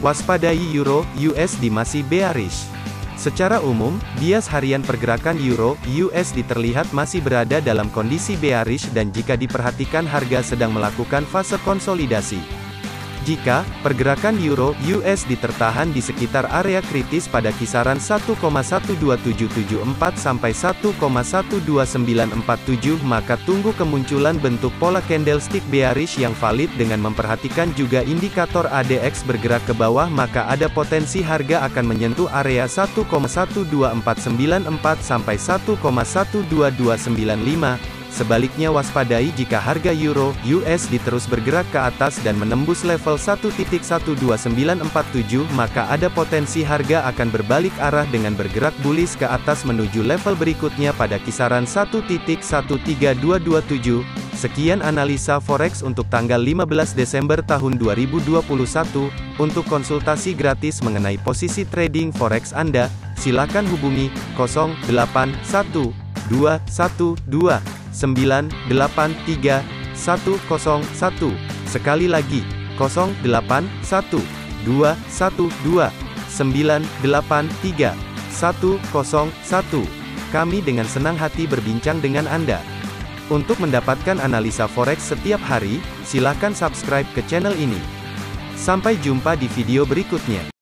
Waspadai Euro USD masih bearish. Secara umum, bias harian pergerakan Euro USD terlihat masih berada dalam kondisi bearish dan jika diperhatikan harga sedang melakukan fase konsolidasi. Jika pergerakan euro USD tertahan di sekitar area kritis pada kisaran 1,12774 sampai 1,12947 maka tunggu kemunculan bentuk pola candlestick bearish yang valid dengan memperhatikan juga indikator ADX bergerak ke bawah maka ada potensi harga akan menyentuh area 1,12494 sampai 1,12295 Sebaliknya waspadai jika harga euro USD terus bergerak ke atas dan menembus level 1.12947 maka ada potensi harga akan berbalik arah dengan bergerak bullish ke atas menuju level berikutnya pada kisaran 1.13227. Sekian analisa forex untuk tanggal 15 Desember tahun 2021. Untuk konsultasi gratis mengenai posisi trading forex Anda, silakan hubungi 081212 983 101. Sekali lagi, 081 212 983 101. Kami dengan senang hati berbincang dengan Anda. Untuk mendapatkan analisa forex setiap hari, silakan subscribe ke channel ini. Sampai jumpa di video berikutnya.